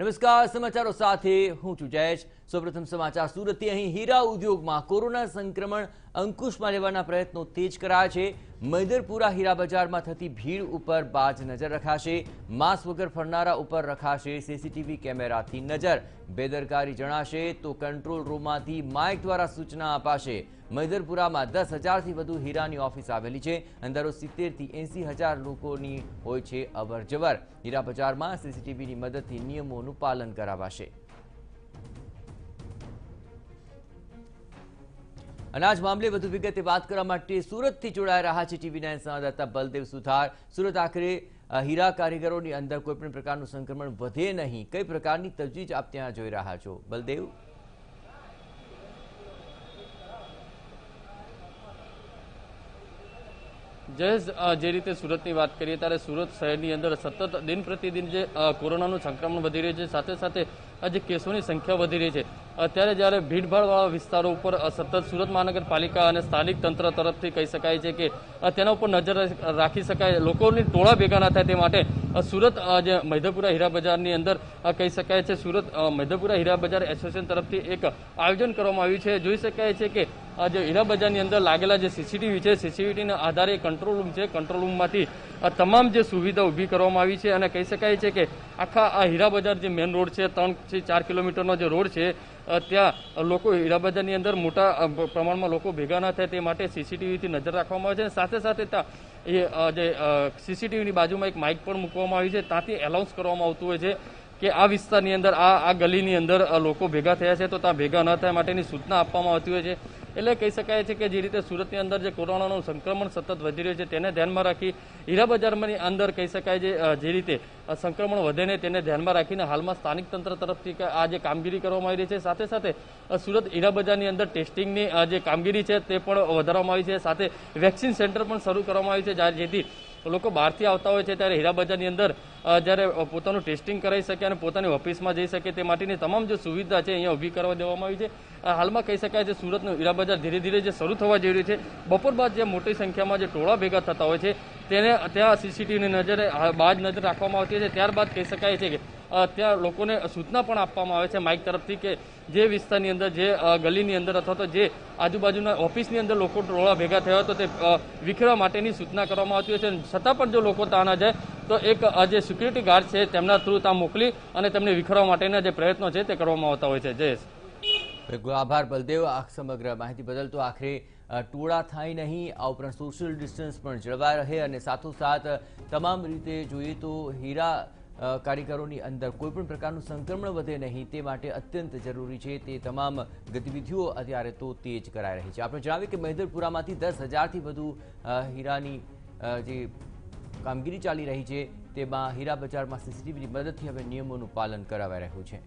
નમસ્કાર, સમાચારો સાથે હું છું જયેશ. સૌપ્રથમ સમાચાર, સુરતથી અહીં હીરા ઉદ્યોગમાં કોરોના સંક્રમણ અંકુશમાં લેવાના પ્રયત્નો તેજ કરાયા છે. મૈદરપુરા હીરા બજારમાં થતી ભીડ ઉપર બાજ નજર રખાશે. માસ્ક વગર ફરનારા ઉપર રખાશે. સીસીટીવી કેમેરાથી નજર. બેદરકારી જણાશે તો કંટ્રોલ રૂમમાંથી માઇક દ્વારા સૂચના અપાશે. મૈદરપુરામાં દસ હજારથી વધુ હીરાની ઓફિસ આવેલી છે. અંદરો સિત્તેરથી એંસી હજાર લોકોની હોય છે અવરજવર. હીરા બજારમાં સીસીટીવીની મદદથી નિયમોનું પાલન કરાવાશે. અનાજ મામલે વધુ વિગતે વાત કરવા માટે સુરતથી જોડાઈ રહ્યા છે ટીવી નાઇન સંવાદદાતા બલદેવ સુથાર. સુરત આખરે હીરા કારીગરોની અંદર કોઈ પણ પ્રકારનું સંક્રમણ વધે નહીં. કઈ પ્રકારની તજવીજ આપ ત્યાં જોઈ રહ્યા છો? બલદેવ? જયેશ જે રીતે સુરતની વાત કરીએ ત્યારે સુરત શહેરની અંદર સતત દિન પ્રતિદિન જે કોરોનાનું સંક્રમણ વધી રહ્યું છે, સાથે સાથે આ જે કેસોની સંખ્યા વધી રહી છે. અત્યારે જ્યારે ભીડભાડવાળા વિસ્તારો ઉપર સતત સુરત મહાનગરપાલિકા અને સ્થાનિક તંત્ર તરફથી કહી શકાય છે કે તેના ઉપર નજર રાખી શકાય. લોકોની ટોળા ભેગા ના થાય તે માટે સુરત જે મૈધપુરા હીરા બજારની અંદર કહી શકાય છે સુરત મૈધપુરા હીરા બજાર એસોસિએશન તરફથી એક આયોજન કરવામાં આવ્યું છે. જોઈ શકાય છે કે જે હીરા બજારની અંદર લાગેલા જે સીસીટીવી છે સીસીટીવીના આધારે કંટ્રોલ રૂમ છે. કંટ્રોલ રૂમમાંથી તમામ જે સુવિધા ઊભી કરવામાં આવી છે અને કહી શકાય છે કે આખા આ હીરા બજાર જે મેઇન રોડ છે, ત્રણથી ચાર કિલોમીટરનો જે રોડ છે ત્યાં લોકો હીરા બજારની અંદર મોટા પ્રમાણમાં લોકો ભેગા ના થાય તે માટે સીસીટીવીથી નજર રાખવામાં આવે છે સાથે સાથે ત્યાં એ જે સીસીટીવીની બાજુમાં એક માઇક પણ મૂકવામાં આવી છે. ત્યાંથી એલાઉન્સ કરવામાં આવતું હોય છે કે આ વિસ્તારની અંદર, આ આ ગલીની અંદર લોકો ભેગા થયા છે. તો ત્યાં ભેગા ન થાય માટેની સૂચના આપવામાં આવતી હોય છે. એટલે કહી શકાય છે કે જે રીતે સુરતની અંદર જે કોરોનાનું સંક્રમણ સતત વધી રહ્યું છે, તેને ધ્યાનમાં રાખી હીરા બજારની અંદર કહી શકાય છે જે રીતે સંક્રમણ વધે ને તેને ધ્યાનમાં રાખીને હાલમાં સ્થાનિક તંત્ર તરફથી આ જે કામગીરી કરવામાં આવી રહી છે, સાથે સાથે સુરત હીરા બજારની અંદર ટેસ્ટિંગની જે કામગીરી છે તે પણ વધારવામાં આવી છે, સાથે વેક્સિન સેન્ટર પણ શરૂ કરવામાં આવ્યું છે જેથી લોકો બહારથી આવતા હોય છે ત્યારે હીરા બજારની અંદર જ્યારે પોતાનું ટેસ્ટિંગ કરાવી શકે અને પોતાની ઓફિસમાં જઈ શકે તે માટેની તમામ જે સુવિધા છે અહીંયા ઊભી કરવા દેવામાં આવી છે. હાલમાં કહી શકાય છે સુરતનું હીરા બજાર ધીરે ધીરે જે શરૂ થવા જઈ રહ્યું છે. બપોર બાદ જે મોટી સંખ્યામાં જે ટોળા ભેગા થતા હોય છે તેને ત્યાં સીસીટીવીની નજરે બાદ નજર રાખવામાં આવતી છે. ત્યારબાદ કહી શકાય છે કે ત્યાં લોકોને સૂચના પણ આપવામાં આવે છે માઇક તરફથી કે જે વિસ્તારની અંદર જે ગલીની અંદર અથવા તો જે આજુબાજુના ઓફિસની અંદર લોકો ટોળા ભેગા થયા તો તે વિખેરવા માટેની સૂચના કરવામાં આવતી હોય છે. છતાં પણ જો લોકો ત્યાં ના જાય તો એક જે સિક્યુરિટી ગાર્ડ છે તેમના થ્રુ ત્યાં મોકલી અને તેમને વિખેરવા માટેના જે પ્રયત્નો છે તે કરવામાં આવતા હોય છે. જયેશ બિલકુલ આભાર બલદેવ. આ સમગ્ર માહિતી બદલ તો આખરે ટોળા થાય નહીં, આ ઉપરાંત સોશિયલ ડિસ્ટન્સ પણ જળવાય રહે અને સાથોસાથ તમામ રીતે જોઈએ તો હીરા કારીગરોની અંદર કોઈપણ પ્રકારનું સંક્રમણ વધે નહીં, તે માટે અત્યંત જરૂરી છે તે તમામ ગતિવિધિઓ અત્યારે તો તેજ કરાઈ રહી છે. આપણે જણાવીએ કે મહેદરપુરામાંથી દસ હજારથી વધુ હીરાની જે કામગીરી ચાલી રહી છે, તેમાં હીરા બજારમાં સીસીટીવીની મદદથી હવે નિયમોનું પાલન કરાવાઈ રહ્યું છે.